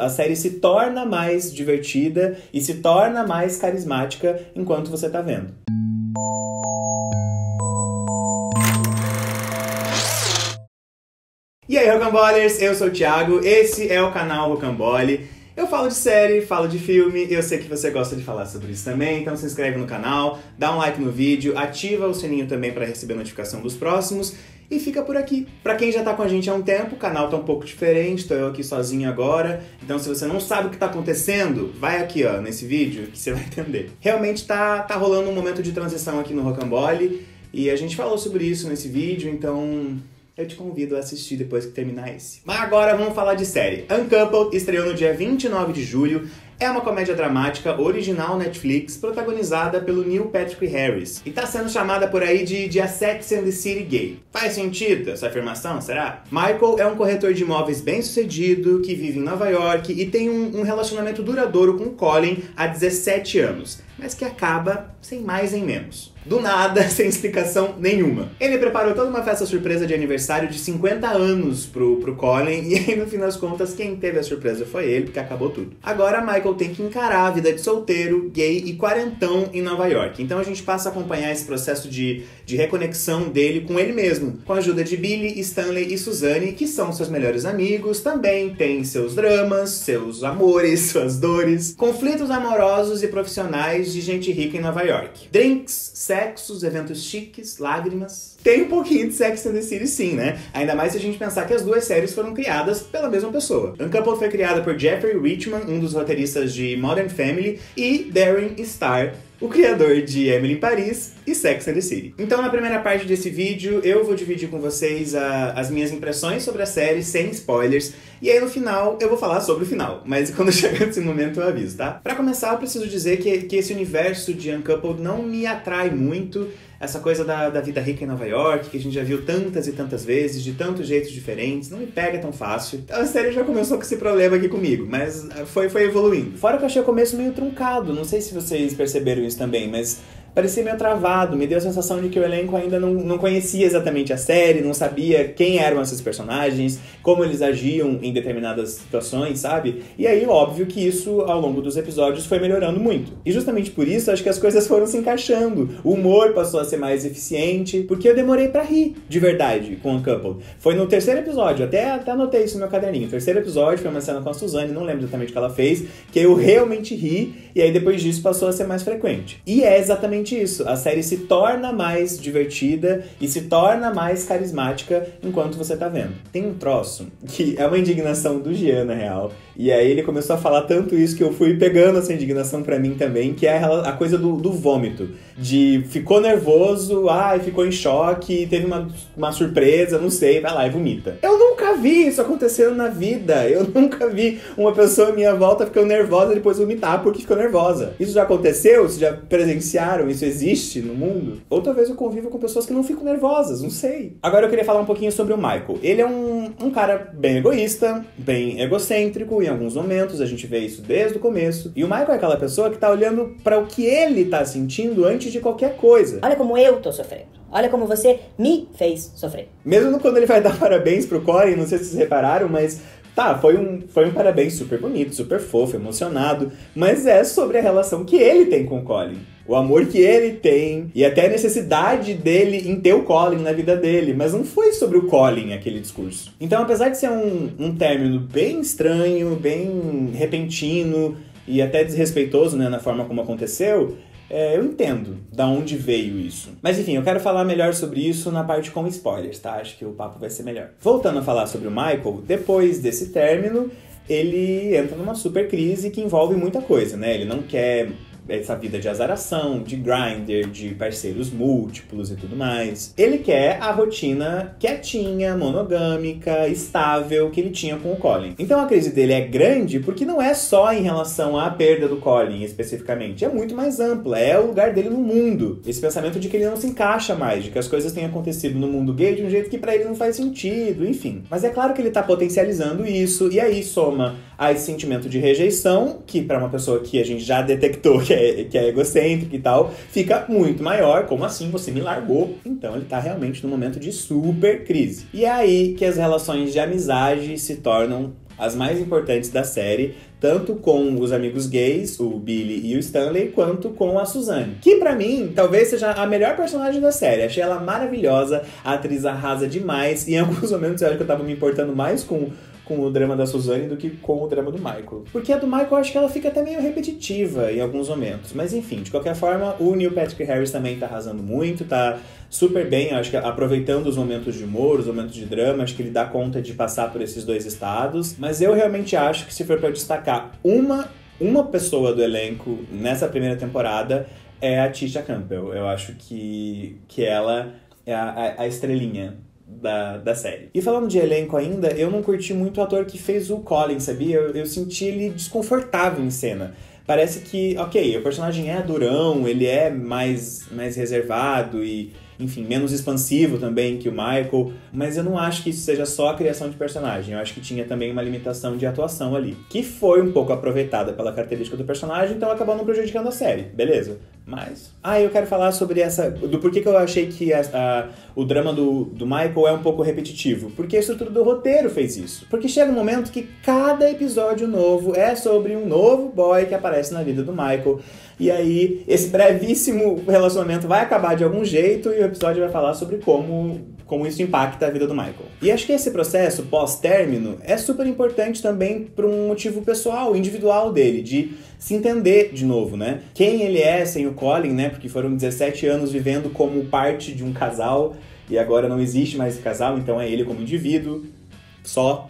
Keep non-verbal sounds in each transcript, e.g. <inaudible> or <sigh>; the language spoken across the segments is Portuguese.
A série se torna mais divertida e se torna mais carismática enquanto você tá vendo. E aí, Rocamboliers, eu sou o Thiago, esse é o canal Rocambole. Eu falo de série, falo de filme, eu sei que você gosta de falar sobre isso também, então se inscreve no canal, dá um like no vídeo, ativa o sininho também para receber notificação dos próximos e fica por aqui. Para quem já tá com a gente há um tempo, o canal tá um pouco diferente, tô eu aqui sozinho agora, então se você não sabe o que tá acontecendo, vai aqui ó, nesse vídeo que você vai entender. Realmente tá, tá rolando um momento de transição aqui no Rocambole e a gente falou sobre isso nesse vídeo, então eu te convido a assistir depois que terminar esse. Mas agora vamos falar de série. Uncoupled estreou no dia 29 de julho. É uma comédia dramática original Netflix, protagonizada pelo Neil Patrick Harris. E tá sendo chamada por aí de, de A Sex and the City Gay. Faz sentido essa afirmação, será? Michael é um corretor de imóveis bem sucedido, que vive em Nova York e tem um, um relacionamento duradouro com Colin há 17 anos, mas que acaba sem mais nem menos. Do nada, <laughs> sem explicação nenhuma. Ele preparou toda uma festa surpresa de aniversário de 50 anos pro, pro Colin, <laughs> e aí no fim das contas, quem teve a surpresa foi ele, porque acabou tudo. Agora Michael tem que encarar a vida de solteiro, gay e quarentão em Nova York. Então a gente passa a acompanhar esse processo de, de reconexão dele com ele mesmo, com a ajuda de Billy, Stanley e Suzanne, que são seus melhores amigos, também tem seus dramas, seus amores, <laughs> suas dores, conflitos amorosos e profissionais de gente rica em Nova York. Drinks, sexos, eventos chiques, lágrimas. Tem um pouquinho de Sex and the City sim, né? Ainda mais se a gente pensar que as duas séries foram criadas pela mesma pessoa. Uncoupled foi criada por Jeffrey Richman, um dos roteiristas de Modern Family, e Darren Star, o criador de Emily em Paris e Sex and the City. Então, na primeira parte desse vídeo, eu vou dividir com vocês a, as minhas impressões sobre a série, sem spoilers, e aí no final eu vou falar sobre o final, mas <laughs> quando chegar nesse momento eu aviso, tá? Pra começar, eu preciso dizer que, que esse universo de Uncoupled não me atrai muito, essa coisa da, da vida rica em Nova York, que a gente já viu tantas e tantas vezes, de tantos jeitos diferentes, não me pega tão fácil. A série já começou com esse problema aqui comigo, mas foi, foi evoluindo. Fora que eu achei o começo meio truncado, não sei se vocês perceberam isso também, mas parecia meio travado, me deu a sensação de que o elenco ainda não, não conhecia exatamente a série, não sabia quem eram esses personagens, como eles agiam em determinadas situações, sabe? E aí, óbvio que isso, ao longo dos episódios, foi melhorando muito. E justamente por isso, acho que as coisas foram se encaixando. O humor passou a ser mais eficiente, porque eu demorei para rir, de verdade, com a Couple. Foi no terceiro episódio, até, até anotei isso no meu caderninho. O terceiro episódio foi uma cena com a Suzane, não lembro exatamente o que ela fez, que eu realmente ri, e aí depois disso passou a ser mais frequente. E é exatamente isso. A série se torna mais divertida e se torna mais carismática enquanto você tá vendo. Tem um troço que é uma indignação do Gian, na real. E aí ele começou a falar tanto isso que eu fui pegando essa indignação para mim também, que é a coisa do, do vômito. De ficou nervoso, ai, ficou em choque, teve uma, uma surpresa, não sei, vai lá e vomita. Eu nunca vi isso acontecendo na vida. Eu <laughs> nunca vi uma pessoa à minha volta ficando nervosa e depois vomitar porque ficou nervosa. Isso já aconteceu? Vocês já presenciaram? Isso existe no mundo? Ou talvez eu convivo com pessoas que não ficam nervosas, não sei. Agora eu queria falar um pouquinho sobre o Michael. Ele é um, um cara bem egoísta, bem egocêntrico em alguns momentos, a gente vê isso desde o começo. E o Michael é aquela pessoa que tá olhando para o que ele tá sentindo antes de qualquer coisa. Olha como eu tô sofrendo. Olha como você me fez sofrer. Mesmo quando ele vai dar <laughs> parabéns pro Corey, não sei se vocês repararam, mas Tá, foi um, foi um parabéns super bonito, super fofo, emocionado, mas é sobre a relação que ele tem com o Colin. O amor que ele tem e até a necessidade dele em ter o Colin na vida dele, mas não foi sobre o Colin aquele discurso. Então, apesar de ser um, um término bem estranho, bem repentino e até desrespeitoso né, na forma como aconteceu, é, eu entendo da onde veio isso. Mas enfim, eu quero falar melhor sobre isso na parte com spoilers, tá? Acho que o papo vai ser melhor. Voltando a falar sobre o Michael, depois desse término, ele entra numa super crise que envolve muita coisa, né? Ele não quer essa vida de azaração, de grinder, de parceiros múltiplos e tudo mais. Ele quer a rotina quietinha, monogâmica, estável que ele tinha com o Colin. Então a crise dele é grande porque não é só em relação à perda do Colin especificamente, é muito mais ampla, é o lugar dele no mundo. Esse pensamento de que ele não se encaixa mais, de que as coisas têm acontecido no mundo gay de um jeito que para ele não faz sentido, enfim. Mas é claro que ele tá potencializando isso e aí soma a esse sentimento de rejeição, que para uma pessoa que a gente já detectou que é, que é egocêntrica e tal, fica muito maior. Como assim? Você me largou. Então ele tá realmente num momento de super crise. E é aí que as relações de amizade se tornam as mais importantes da série, tanto com os amigos gays, o Billy e o Stanley, quanto com a Suzanne. Que para mim, talvez seja a melhor personagem da série. Achei ela maravilhosa, a atriz arrasa demais, e em alguns momentos eu acho que eu tava me importando mais com com o drama da Suzanne do que com o drama do Michael. Porque a do Michael eu acho que ela fica até meio repetitiva em alguns momentos. Mas enfim, de qualquer forma, o Neil Patrick Harris também tá arrasando muito, tá super bem, acho que aproveitando os momentos de humor, os momentos de drama, acho que ele dá conta de passar por esses dois estados. Mas eu realmente acho que se for para destacar uma, uma pessoa do elenco nessa primeira temporada, é a Tisha Campbell. Eu acho que, que ela é a, a, a estrelinha da, da série. E falando de elenco ainda, eu não curti muito o ator que fez o Colin, sabia? Eu, eu senti ele desconfortável em cena. Parece que, ok, o personagem é durão, ele é mais, mais reservado e enfim, menos expansivo também que o Michael, mas eu não acho que isso seja só a criação de personagem. Eu acho que tinha também uma limitação de atuação ali, que foi um pouco aproveitada pela característica do personagem, então acabou não prejudicando a série. Beleza. Mas. Ah, eu quero falar sobre essa. Do porquê que eu achei que a, a, o drama do, do Michael é um pouco repetitivo. Porque a estrutura do roteiro fez isso. Porque chega um momento que cada episódio novo é sobre um novo boy que aparece na vida do Michael. E aí, esse brevíssimo relacionamento vai acabar de algum jeito e o episódio vai falar sobre como como isso impacta a vida do Michael. E acho que esse processo pós-término é super importante também por um motivo pessoal, individual dele, de se entender de novo, né? Quem ele é sem o Colin, né? Porque foram 17 anos vivendo como parte de um casal e agora não existe mais esse casal, então é ele como indivíduo, só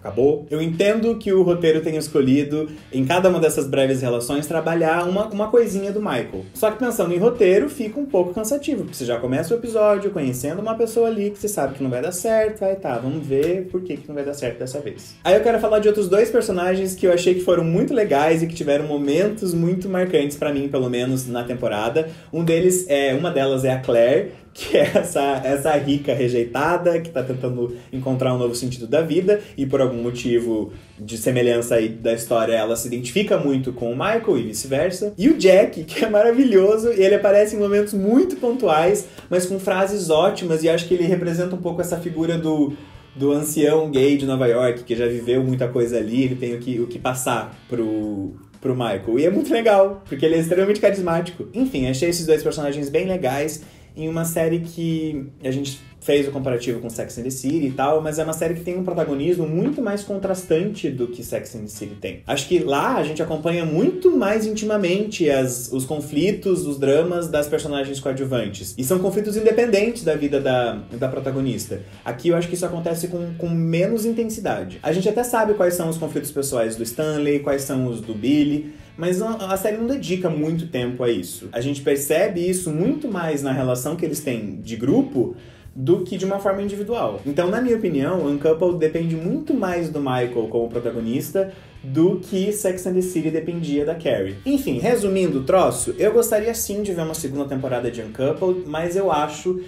Acabou? Eu entendo que o roteiro tenha escolhido, em cada uma dessas breves relações, trabalhar uma, uma coisinha do Michael. Só que pensando em roteiro, fica um pouco cansativo, porque você já começa o episódio conhecendo uma pessoa ali que você sabe que não vai dar certo, aí tá, vamos ver por que, que não vai dar certo dessa vez. Aí eu quero falar de outros dois personagens que eu achei que foram muito legais e que tiveram momentos muito marcantes para mim, pelo menos, na temporada. Um deles é, uma delas é a Claire, que é essa, essa rica rejeitada que está tentando encontrar um novo sentido da vida e por algum motivo de semelhança aí da história ela se identifica muito com o Michael e vice-versa. E o Jack, que é maravilhoso, e ele aparece em momentos muito pontuais, mas com frases ótimas e acho que ele representa um pouco essa figura do do ancião gay de Nova York, que já viveu muita coisa ali, ele tem o que, o que passar pro, pro Michael. E é muito legal, porque ele é extremamente carismático. Enfim, achei esses dois personagens bem legais em uma série que a gente fez o comparativo com Sex and the City e tal, mas é uma série que tem um protagonismo muito mais contrastante do que Sex and the City tem. Acho que lá a gente acompanha muito mais intimamente as, os conflitos, os dramas das personagens coadjuvantes. E são conflitos independentes da vida da, da protagonista. Aqui eu acho que isso acontece com, com menos intensidade. A gente até sabe quais são os conflitos pessoais do Stanley, quais são os do Billy, mas a série não dedica muito tempo a isso. A gente percebe isso muito mais na relação que eles têm de grupo do que de uma forma individual. Então, na minha opinião, Uncoupled depende muito mais do Michael como protagonista do que Sex and the City dependia da Carrie. Enfim, resumindo o troço, eu gostaria sim de ver uma segunda temporada de Uncoupled, mas eu acho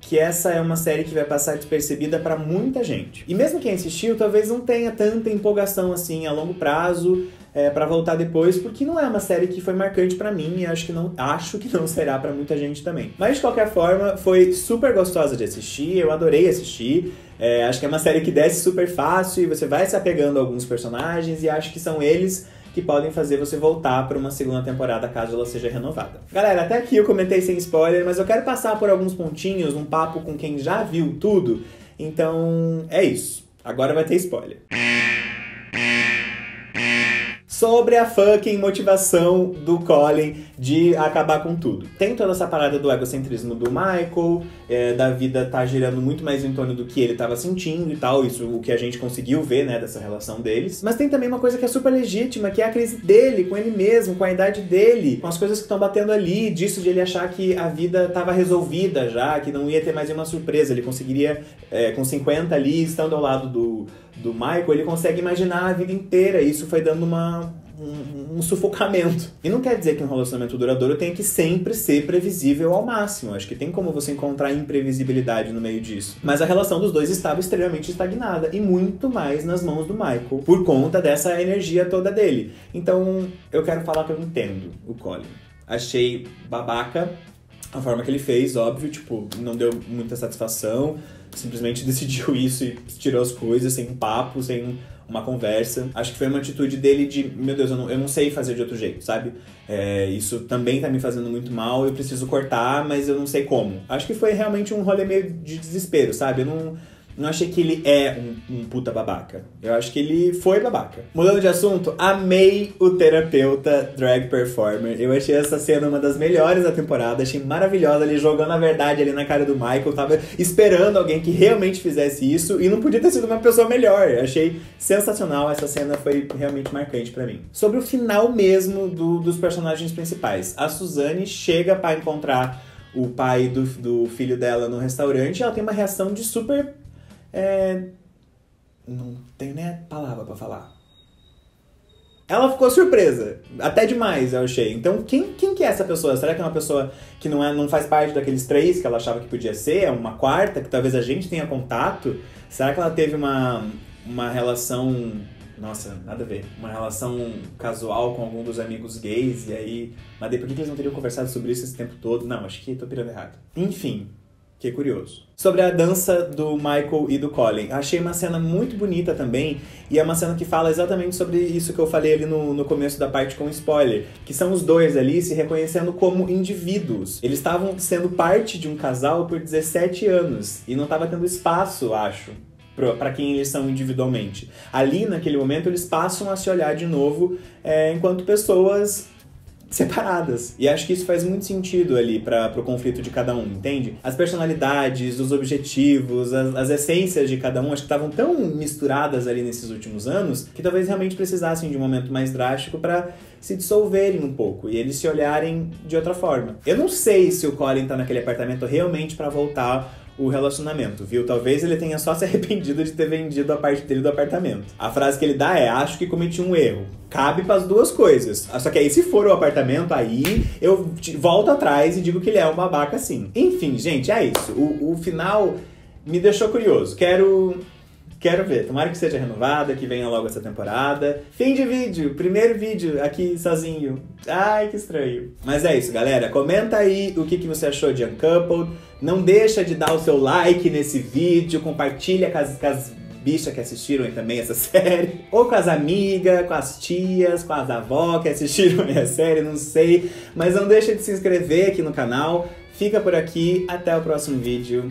que essa é uma série que vai passar despercebida para muita gente. E mesmo quem assistiu, talvez não tenha tanta empolgação assim a longo prazo é, para voltar depois, porque não é uma série que foi marcante para mim e acho que não acho que não será para muita gente também. Mas de qualquer forma, foi super gostosa de assistir, eu adorei assistir. É, acho que é uma série que desce super fácil e você vai se apegando a alguns personagens e acho que são eles que podem fazer você voltar para uma segunda temporada caso ela seja renovada. Galera, até aqui eu comentei sem spoiler, mas eu quero passar por alguns pontinhos, um papo com quem já viu tudo. Então, é isso. Agora vai ter spoiler sobre a fucking motivação do Colin de acabar com tudo. Tem toda essa parada do egocentrismo do Michael, é, da vida tá girando muito mais em torno do que ele tava sentindo e tal, isso o que a gente conseguiu ver, né, dessa relação deles. Mas tem também uma coisa que é super legítima, que é a crise dele, com ele mesmo, com a idade dele, com as coisas que estão batendo ali, disso de ele achar que a vida tava resolvida já, que não ia ter mais nenhuma surpresa, ele conseguiria, é, com 50 ali, estando ao lado do do Michael, ele consegue imaginar a vida inteira. E isso foi dando uma, um, um, sufocamento. E não quer dizer que um relacionamento duradouro tenha que sempre ser previsível ao máximo. Acho que tem como você encontrar imprevisibilidade no meio disso. Mas a relação dos dois estava extremamente estagnada e muito mais nas mãos do Michael por conta dessa energia toda dele. Então eu quero falar que eu entendo o Colin. Achei babaca a forma que ele fez, óbvio, tipo, não deu muita satisfação simplesmente decidiu <laughs> isso e tirou as coisas sem um papo, sem uma conversa. Acho que foi uma atitude dele de, meu Deus, eu não, eu não sei fazer de outro jeito, sabe? É, isso também tá me fazendo muito mal, eu preciso cortar, mas eu não sei como. Acho que foi realmente um rolê meio de desespero, sabe? Eu não não achei que ele é um, um, puta babaca. Eu acho que ele foi babaca. Mudando de assunto, amei o terapeuta drag performer. Eu achei essa cena uma das melhores da temporada. Achei maravilhosa. Ele jogando a verdade ali na cara do Michael. Tava esperando alguém que realmente fizesse isso e não podia ter sido uma pessoa melhor. Eu achei sensacional. Essa cena foi realmente marcante para mim. Sobre o final mesmo do, dos personagens principais. A Suzane chega para encontrar o pai do, do filho dela no restaurante. ela tem uma reação de super é... Não tenho nem a palavra para falar. Ela ficou surpresa. Até demais, eu achei. Então, quem, quem que é essa pessoa? Será que é uma pessoa que não, é, não faz parte daqueles três que ela achava que podia ser? É uma quarta que talvez a gente tenha contato? Será que ela teve uma, uma relação. Nossa, nada a ver. Uma relação casual com algum dos amigos gays e aí. Mas por que eles não teriam conversado sobre isso esse tempo todo? Não, acho que tô pirando errado. Enfim, que curioso. Sobre a dança do Michael e do Colin. Achei uma cena muito bonita também, e é uma cena que fala exatamente sobre isso que eu falei ali no, no começo da parte com spoiler, que são os dois ali se reconhecendo como indivíduos. Eles estavam sendo parte de um casal por 17 anos, e não estava tendo espaço, acho, para quem eles são individualmente. Ali, naquele momento, eles passam a se olhar de novo é, enquanto pessoas separadas. E acho que isso faz muito sentido ali para o conflito de cada um, entende? As personalidades, os objetivos, as, as essências de cada um acho que estavam tão misturadas ali nesses últimos anos que talvez realmente precisassem de um momento mais drástico para se dissolverem um pouco e eles se olharem de outra forma. Eu não sei se o Colin tá naquele apartamento realmente para voltar o relacionamento, viu? Talvez ele tenha só se <laughs> arrependido de ter vendido a parte dele do apartamento. A frase que ele dá é: Acho que cometi um erro. Cabe para as duas coisas. Só que aí, se for o apartamento, aí eu volto atrás e digo que ele é um babaca sim. Enfim, gente, é isso. O, o final me deixou curioso. Quero Quero ver. Tomara que seja renovada, que venha logo essa temporada. Fim de vídeo. Primeiro vídeo aqui sozinho. Ai, que estranho. Mas é isso, galera. Comenta aí o que, que você achou de Uncoupled. Não deixa de dar o seu like nesse vídeo. Compartilha com as, com as bichas que assistiram também essa <laughs> série. Ou com as amigas, com as tias, com as avós que assistiram a série, não sei. Mas não deixa de se inscrever aqui no canal. Fica por aqui. Até o próximo vídeo.